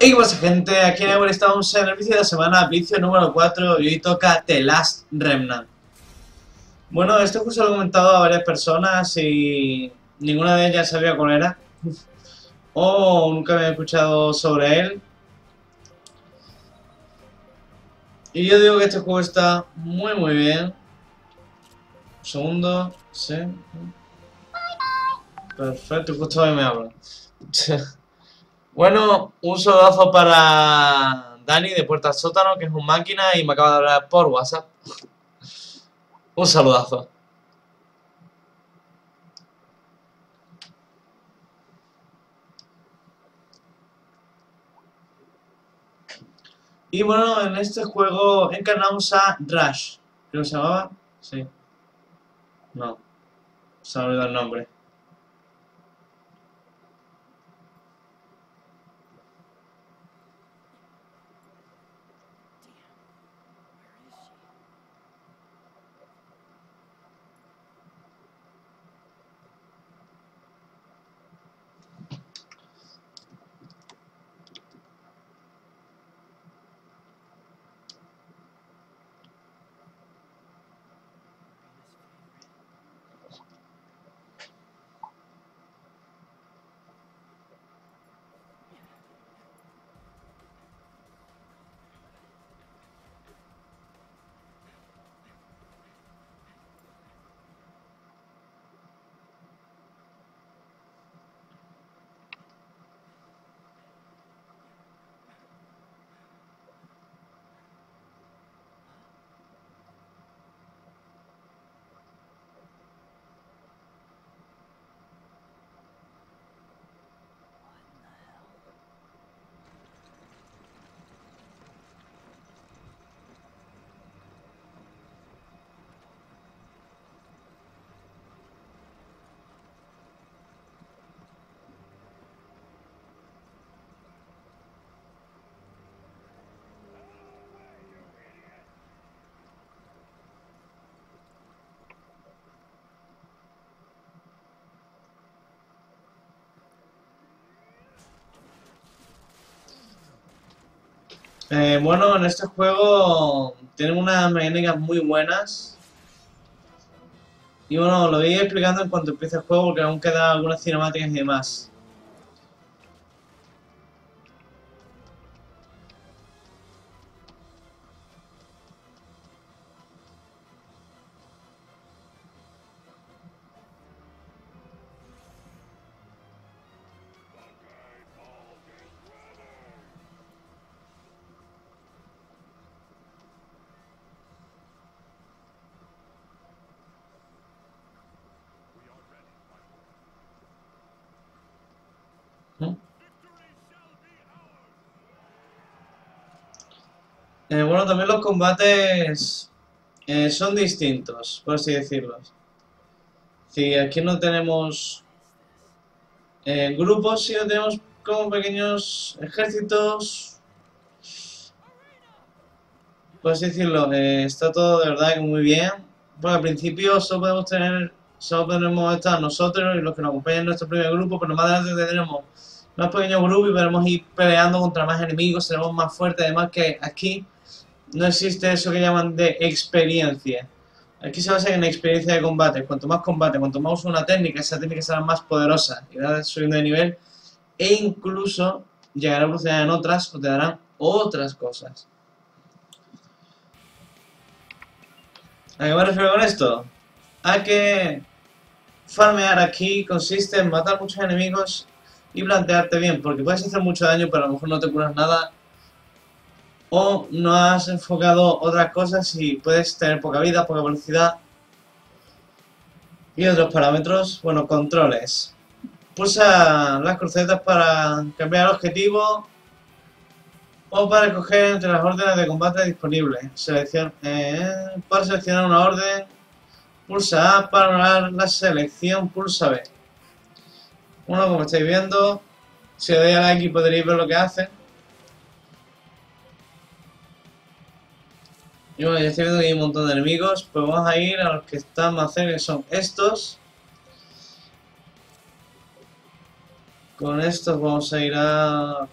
Y pasa gente, aquí en Ever estamos en el vicio de la semana, vicio número 4 y hoy toca The Last Remnant. Bueno, este justo lo he comentado a varias personas y ninguna de ellas sabía cuál era. o nunca había escuchado sobre él. Y yo digo que este juego está muy muy bien. Un segundo, sí. Perfecto, justo hoy me hablan. Bueno, un saludazo para Dani de Puerta Sótano, que es un máquina y me acaba de hablar por WhatsApp. un saludazo. Y bueno, en este juego encarnamos a Rush. ¿Creo que se llamaba? Sí. No. Se me ha olvidado el nombre. Eh, bueno, en este juego tienen unas mecánicas muy buenas. Y bueno, lo voy a ir explicando en cuanto empiece el juego porque aún quedan algunas cinemáticas y demás. Eh, bueno, también los combates eh, son distintos, por así decirlo. Si aquí no tenemos eh, grupos, sino tenemos como pequeños ejércitos. Por así decirlo, está todo de verdad muy bien. Porque al principio solo podemos tener, solo podemos estar nosotros y los que nos acompañan en nuestro primer grupo, pero más adelante tendremos más pequeños grupos y podremos ir peleando contra más enemigos, seremos más fuertes. Además que aquí no existe eso que llaman de experiencia. Aquí se basa en experiencia de combate. Cuanto más combate, cuanto más usa una técnica, esa técnica será más poderosa. Irá subiendo de nivel e incluso llegará a evolucionar en otras o te darán otras cosas. ¿A qué me refiero con esto? A que farmear aquí consiste en matar muchos enemigos y plantearte bien, porque puedes hacer mucho daño, pero a lo mejor no te curas nada o no has enfocado otras cosas y puedes tener poca vida, poca velocidad y otros parámetros, bueno, controles. Pulsa las crucetas para cambiar el objetivo o para escoger entre las órdenes de combate disponibles. Seleccion, eh, para seleccionar una orden, pulsa A, para anular la selección, pulsa B. Bueno, como estáis viendo, si le doy a la podréis ver lo que hace. Y bueno, ya estoy viendo que hay un montón de enemigos. Pues vamos a ir a los que están más cerca, que son estos. Con estos vamos a ir a...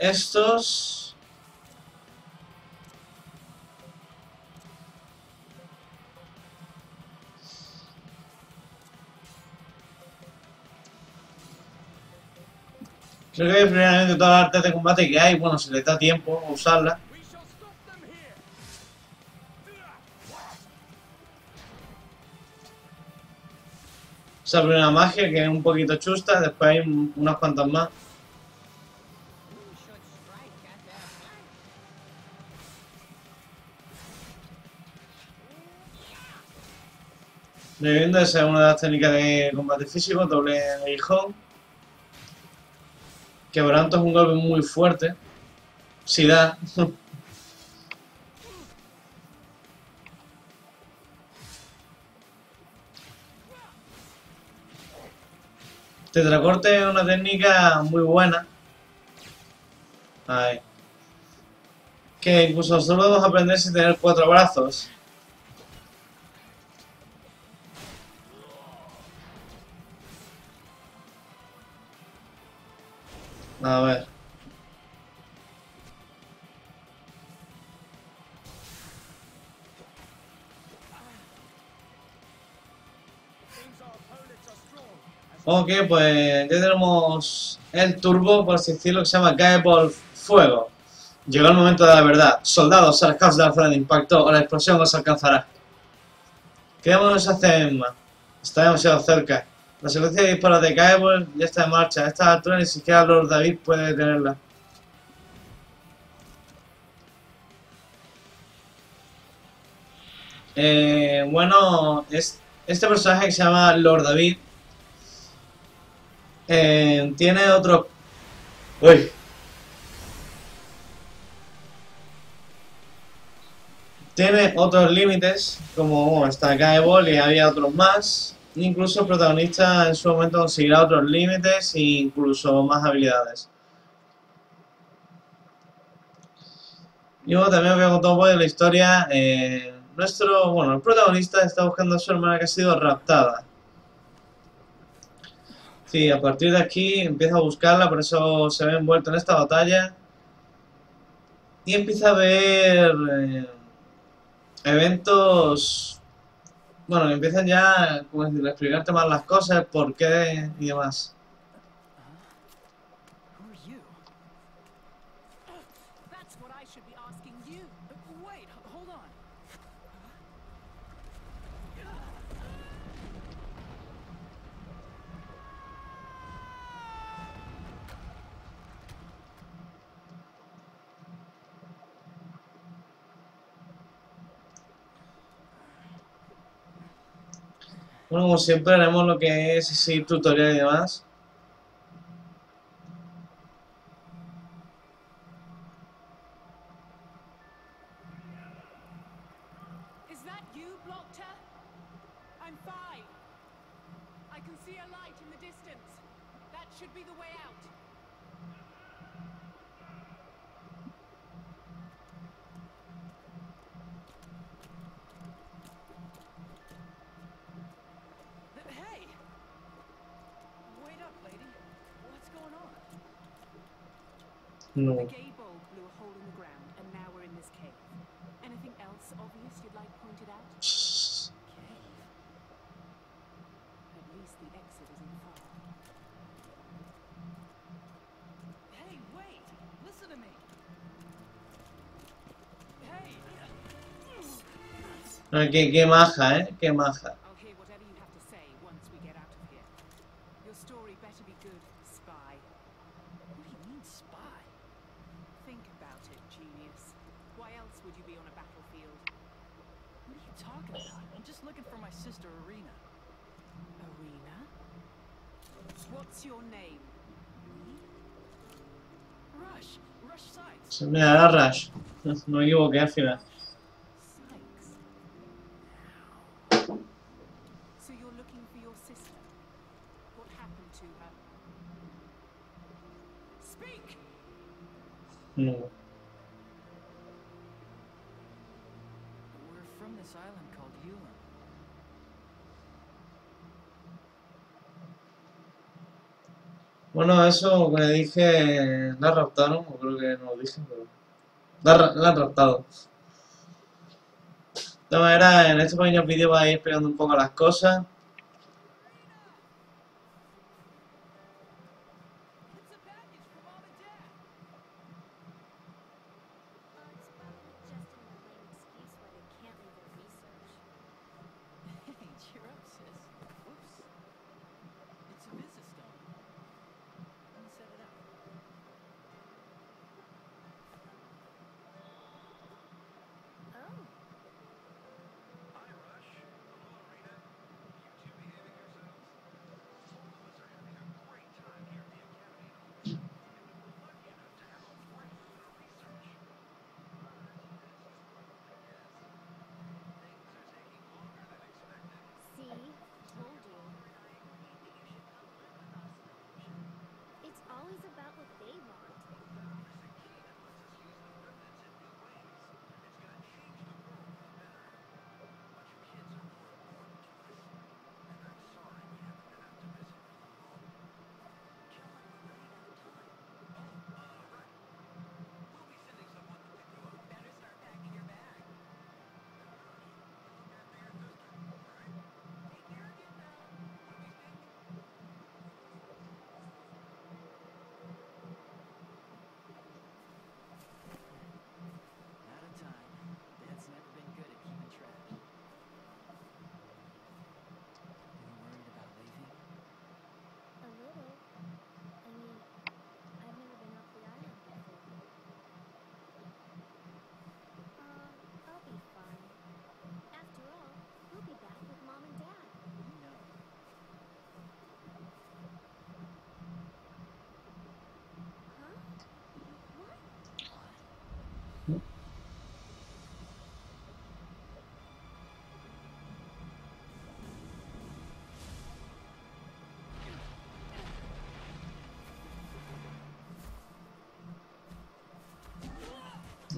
estos... Creo que primeramente todas las artes de combate que hay, bueno, si les da tiempo a usarlas. Esa primera magia que es un poquito chusta, después hay un- unas cuantas más. Debiendo esa es una de las técnicas de combate físico, doble aguijón. Quebranto es un golpe muy fuerte. Si da. Tetracorte es una técnica muy buena. Ahí. Que incluso solo podemos aprender sin tener cuatro brazos. A ver. Ok, pues ya tenemos el turbo, por así decirlo, que se llama Cae Fuego. Llegó el momento de la verdad. Soldados, arcaos de la zona de impacto o la explosión os alcanzará. Quedémonos hacia Emma. Está demasiado cerca. La secuencia de disparos de Caebol ya está en marcha. Esta altura ni siquiera Lord David puede detenerla. Eh, bueno, es, este personaje que se llama Lord David eh, tiene otro... Uy. Tiene otros límites, como bueno, está Gaebol y había otros más. Incluso el protagonista en su momento conseguirá otros límites e incluso más habilidades. Y bueno, también voy a contar un poco de la historia. eh, nuestro, bueno, el protagonista está buscando a su hermana que ha sido raptada. Sí, a partir de aquí empieza a buscarla, por eso se ve envuelto en esta batalla. Y empieza a ver eh, eventos, bueno, empiezan ya como decir, a explicarte más las cosas, por qué y demás. Bueno, como siempre haremos lo que es así, tutorial y demás. Arena? What's your name? Rush! Rush Sykes! Se me da Rush. No me equivoqué al final. No. Bueno, eso que dije, la raptaron, o creo que no lo dije, pero la, la han raptado. De todas maneras, en este pequeño vídeo vais explicando un poco las cosas.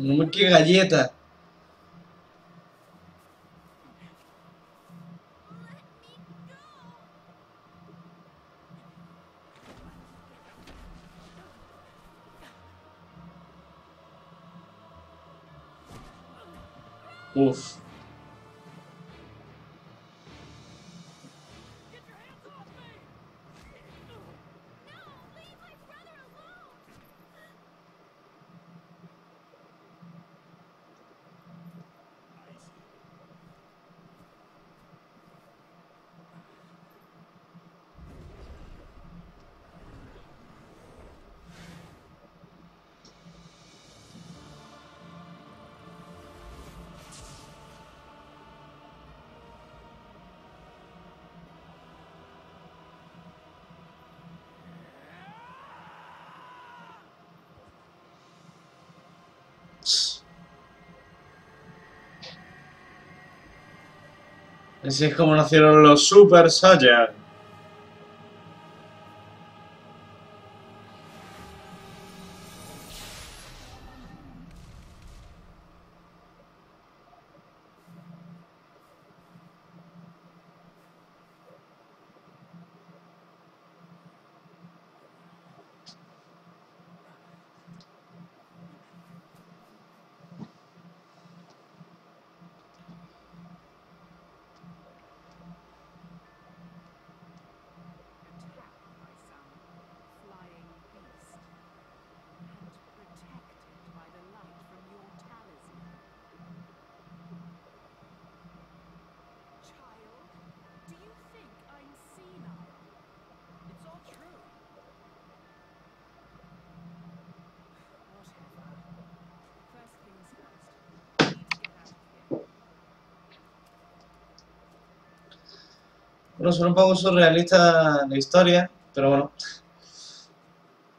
Mamá, qué galleta. Uf. Así es como nacieron los Super Saiyans. Bueno, suena un poco surrealista la historia, pero bueno.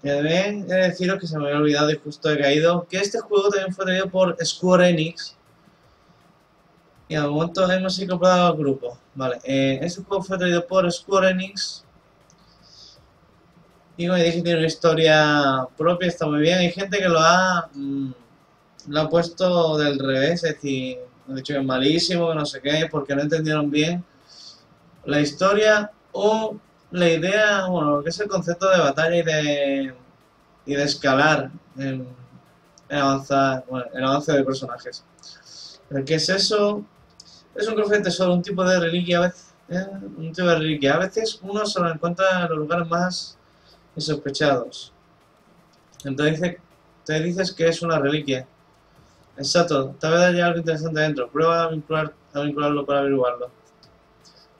Y además he de deciros que se me había olvidado y justo he caído, que este juego también fue traído por Square Enix. Y al momento hemos incorporado al grupo. Vale, eh, este juego fue traído por Square Enix. Y como dije, tiene una historia propia, está muy bien. Hay gente que lo ha, mm, lo ha puesto del revés, es decir, han dicho que es malísimo, que no sé qué, porque no entendieron bien la historia o la idea, bueno, lo que es el concepto de batalla y de, y de escalar en, avanzar, bueno, el avance de personajes. Qué es eso? Es un cofre de tesoro, un tipo de reliquia a veces. ¿eh? Un tipo de reliquia. A veces uno se lo encuentra en los lugares más insospechados. Entonces te dices que es una reliquia. Exacto, tal vez haya algo interesante dentro. Prueba a, vincular, a vincularlo para averiguarlo.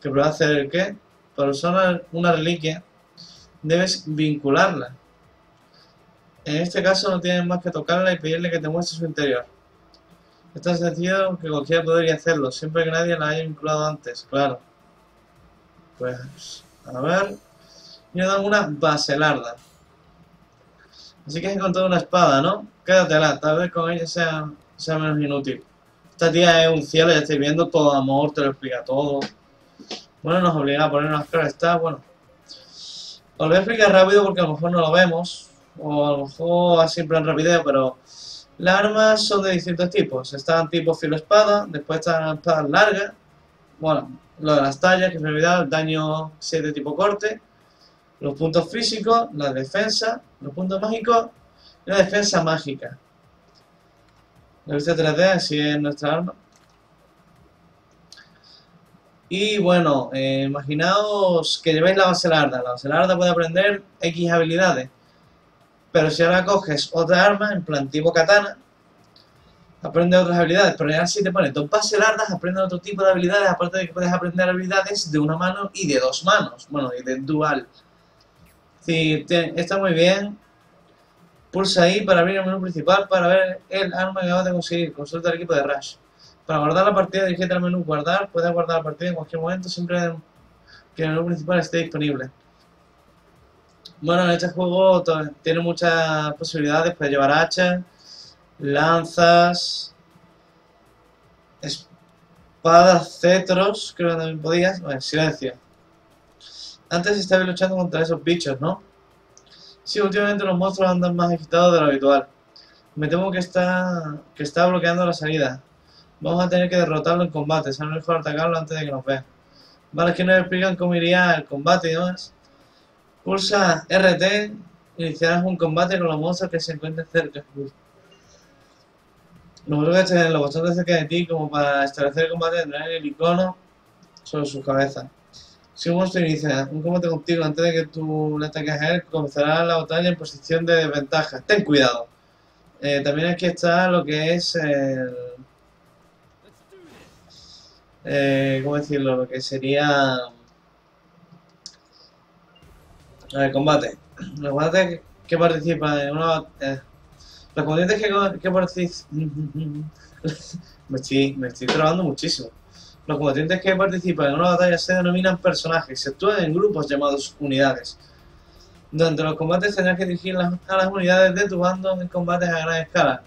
¿Que prueba hacer el qué? Para usar una, reliquia, debes vincularla. En este caso no tienes más que tocarla y pedirle que te muestre su interior. Es tan sencillo que cualquiera podría hacerlo, siempre que nadie la haya vinculado antes, claro. Pues, a ver. Y me dan una baselarda. Así que has encontrado una espada, ¿no? Quédatela, tal vez con ella sea, sea menos inútil. Esta tía es un cielo, ya estáis viendo todo amor, te lo explica todo. Bueno, nos obliga a ponernos cara, está bueno. Os voy a explicar rápido porque a lo mejor no lo vemos, o a lo mejor así en plan pero las armas son de distintos tipos. Están tipo filo espada, después están espadas largas, bueno, lo de las tallas, que ha olvidado, el daño 7 tipo corte, los puntos físicos, la defensa, los puntos mágicos y la defensa mágica. La vista 3D, así es nuestra arma. Y bueno, eh, imaginaos que llevéis la base larda. La base larda puede aprender X habilidades. Pero si ahora coges otra arma, en plan tipo katana, aprende otras habilidades. Pero ya si te pones dos bases largas, aprende otro tipo de habilidades. Aparte de que puedes aprender habilidades de una mano y de dos manos. Bueno, y de dual. Sí, está muy bien. Pulsa ahí para abrir el menú principal para ver el arma que acabas de conseguir. Consulta el equipo de Rush. Para guardar la partida, dirigete al menú guardar. Puedes guardar la partida en cualquier momento, siempre que el menú principal esté disponible. Bueno, en este juego tiene muchas posibilidades. Puedes llevar hachas, lanzas, espadas, cetros, creo que también podías. Bueno, silencio. Antes estabas luchando contra esos bichos, ¿no? Sí, últimamente los monstruos andan más agitados de lo habitual. Me temo que está, que está bloqueando la salida. Vamos a tener que derrotarlo en combate. Será mejor atacarlo antes de que nos vea. Vale, es que nos explican cómo iría el combate y demás. Pulsa RT. Iniciarás un combate con los monstruos que se encuentren cerca. Los monstruos que estén lo bastante cerca de ti como para establecer el combate tendrán el icono sobre sus cabezas. Si un monstruo inicia un combate contigo antes de que tú le ataques a él, comenzará la batalla en posición de desventaja. Ten cuidado. Eh, también aquí está lo que es el... Eh, ¿Cómo decirlo? Lo que sería... El combate. Los combates que participan en una... eh, los combatientes que, que participan... me, estoy, me estoy trabando muchísimo. Los combatientes que participan en una batalla se denominan personajes, se actúan en grupos llamados unidades. Durante los combates tendrás que dirigir a las unidades de tu bando en combates a gran escala.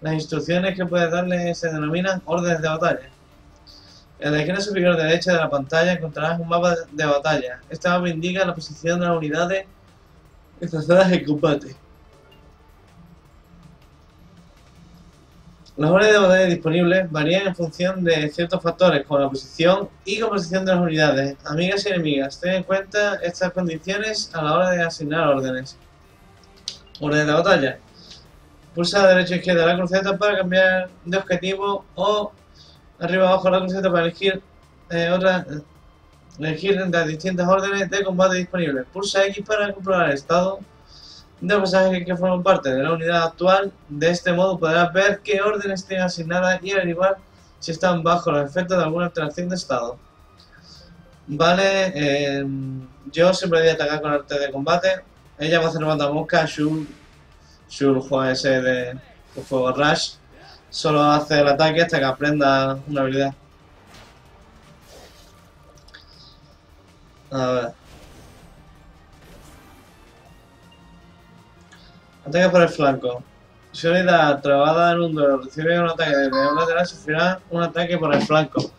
Las instrucciones que puedes darle se denominan órdenes de batalla. En la esquina superior derecha de la pantalla encontrarás un mapa de batalla. Este mapa indica la posición de las unidades estacionadas en combate. Las órdenes de batalla disponibles varían en función de ciertos factores, como la posición y composición de las unidades. Amigas y enemigas, ten en cuenta estas condiciones a la hora de asignar órdenes. Órdenes de batalla. Pulsa derecha e izquierda la cruceta para cambiar de objetivo o arriba abajo la cruceta para elegir eh, otra elegir las distintas órdenes de combate disponibles. Pulsa X para comprobar el estado de los personajes que forman parte de la unidad actual. De este modo podrás ver qué órdenes tienen asignadas y averiguar si están bajo los efectos de alguna alteración de estado. Vale, eh, yo siempre voy a atacar con arte de combate. Ella va a hacer mata mosca, Shul, Shul juega ese de, de fuego Rush. Solo hace el ataque hasta que aprenda una habilidad. A ver. Ataque por el flanco. Si una unidad trabada en un duelo recibe un ataque de un lateral, sufrirá un ataque por el flanco.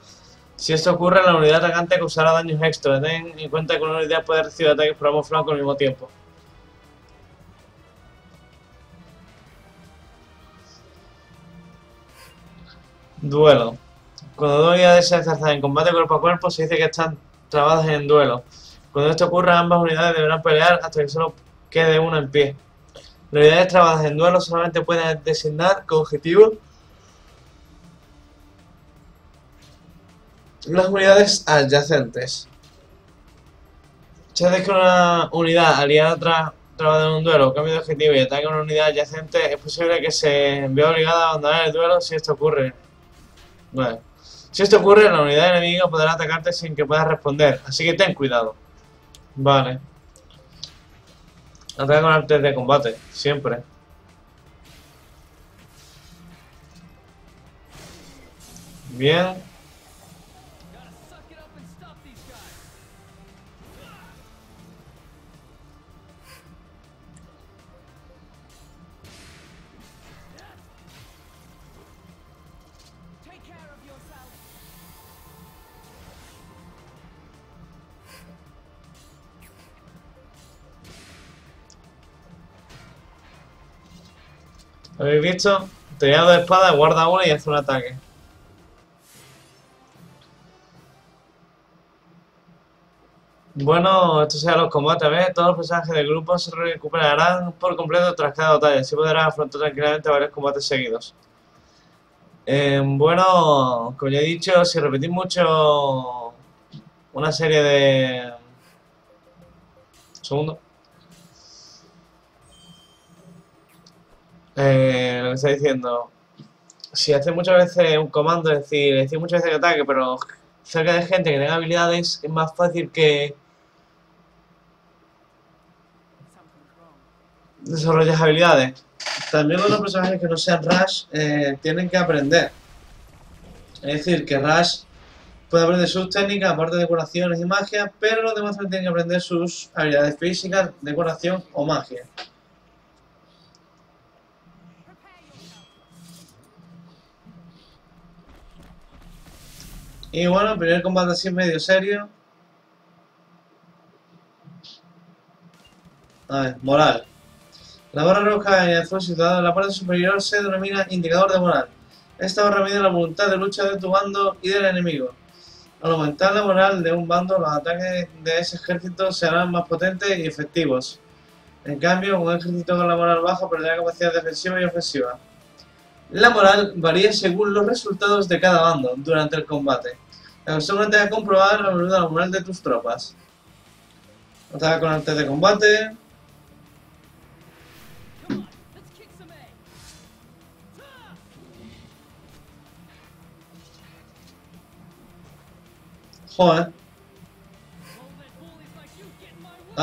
Si esto ocurre, la unidad atacante causará daños extra. Ten en cuenta que una unidad puede recibir ataques por ambos flancos al mismo tiempo. Duelo. Cuando dos unidades se enzarzan en combate cuerpo a cuerpo, se dice que están trabadas en duelo. Cuando esto ocurra, ambas unidades deberán pelear hasta que solo quede una en pie. Las unidades trabajadas en duelo solamente pueden designar como objetivo las unidades adyacentes. Si haces que una unidad aliada tra trabaja en un duelo, cambie de objetivo y ataque a una unidad adyacente, es posible que se vea obligada a abandonar el duelo si esto ocurre. Vale. Si esto ocurre, la unidad enemiga podrá atacarte sin que puedas responder, así que ten cuidado. Vale. Ataca con artes de combate, siempre. Bien. ¿Habéis visto? Tenía dos espadas, guarda una y hace un ataque. Bueno, estos serán los combates, ¿ves? Todos los personajes del grupo se recuperarán por completo tras cada batalla, así podrás afrontar tranquilamente varios combates seguidos. Eh, bueno, como ya he dicho, si repetís mucho una serie de... Un segundo. Eh, lo que está diciendo, si hace muchas veces un comando, es decir, decir muchas veces que ataque, pero cerca de gente que tenga habilidades, es más fácil que desarrolles habilidades. También los personajes que no sean Rush eh, tienen que aprender. Es decir, que Rush puede aprender sus técnicas, aparte de curaciones y magia, pero los demás también tienen que aprender sus habilidades físicas, de curación o magia. Y bueno, el primer combate así medio serio. A ver, moral. La barra roja y azul situada en la parte superior se denomina indicador de moral. Esta barra mide la voluntad de lucha de tu bando y del enemigo. Al aumentar la moral de un bando, los ataques de ese ejército serán más potentes y efectivos. En cambio, un ejército con la moral baja perderá capacidad defensiva y ofensiva. La moral varía según los resultados de cada bando durante el combate. Asegúrate de comprobar la moral de tus tropas. Ataca con artes de combate. Joder,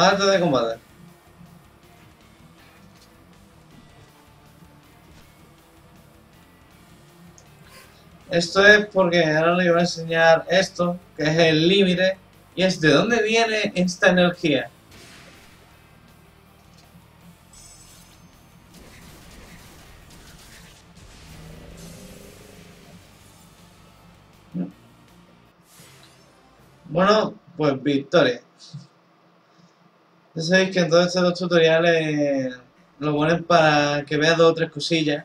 Won't let bullies Esto es porque ahora le voy a enseñar esto, que es el límite, y es de dónde viene esta energía. Bueno, pues victoria. Ya sabéis que en todos estos tutoriales lo ponen para que veas dos o tres cosillas.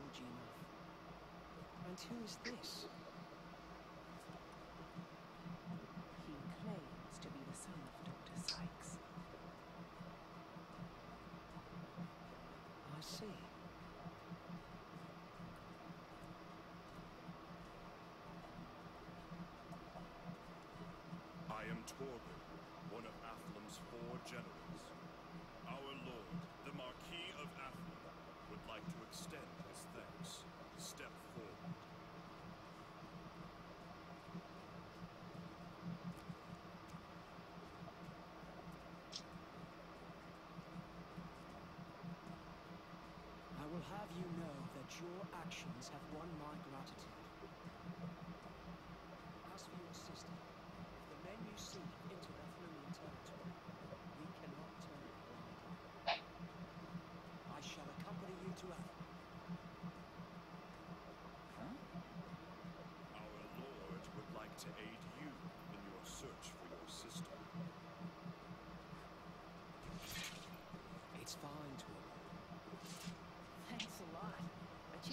who's this?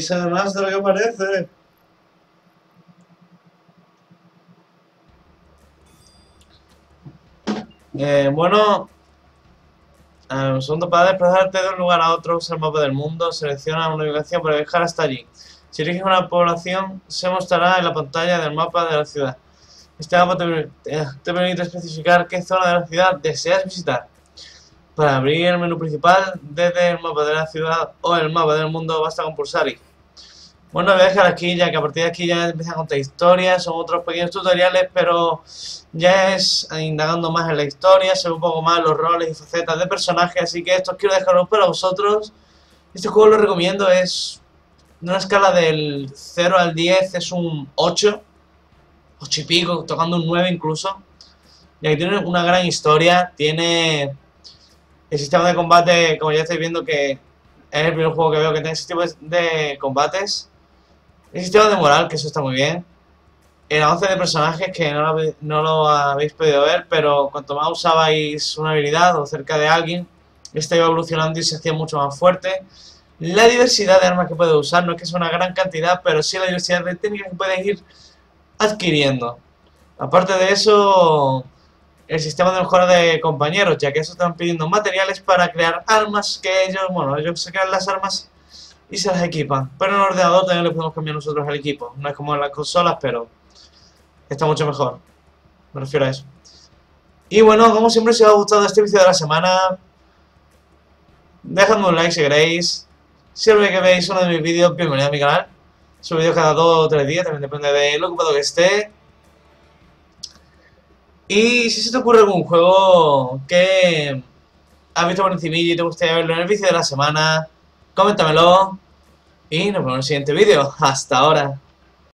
Sabe más de lo que parece. Eh, bueno, eh, segundo para desplazarte de un lugar a otro, usa el mapa del mundo, selecciona una ubicación para viajar hasta allí. Si eliges una población, se mostrará en la pantalla del mapa de la ciudad. Este mapa te, te- te permite especificar qué zona de la ciudad deseas visitar. Para abrir el menú principal, desde el mapa de la ciudad o el mapa del mundo, basta con pulsar y bueno, voy a dejar aquí ya que a partir de aquí ya empieza a contar historias, son otros pequeños tutoriales, pero ya es indagando más en la historia, se ve un poco más los roles y facetas de personajes, así que esto quiero dejarlo para vosotros. Este juego lo recomiendo, es de una escala del 0 al 10, es un 8, 8 y pico, tocando un 9 incluso. Y aquí tiene una gran historia, tiene el sistema de combate, como ya estáis viendo que es el primer juego que veo que tiene sistema de combates. El sistema de moral, que eso está muy bien. El avance de personajes, que no lo, no lo habéis podido ver, pero cuanto más usabais una habilidad o cerca de alguien, este iba evolucionando y se hacía mucho más fuerte. La diversidad de armas que puedes usar, no es que sea una gran cantidad, pero sí la diversidad de técnicas que puedes ir adquiriendo. Aparte de eso, el sistema de mejora de compañeros, ya que eso están pidiendo materiales para crear armas que ellos, bueno, ellos se crean las armas y se las equipan. Pero en el ordenador también le podemos cambiar nosotros el equipo. No es como en las consolas, pero está mucho mejor. Me refiero a eso. Y bueno, como siempre, si os ha gustado este vídeo de la semana, dejadme un like si queréis. Siempre que veis uno de mis vídeos, bienvenido a mi canal. Subo cada dos o tres días, también depende de lo ocupado que esté. Y si se te ocurre algún juego que has visto por encima y te gustaría verlo en el vídeo de la semana, coméntamelo. Y nos vemos en el siguiente vídeo. Hasta ahora.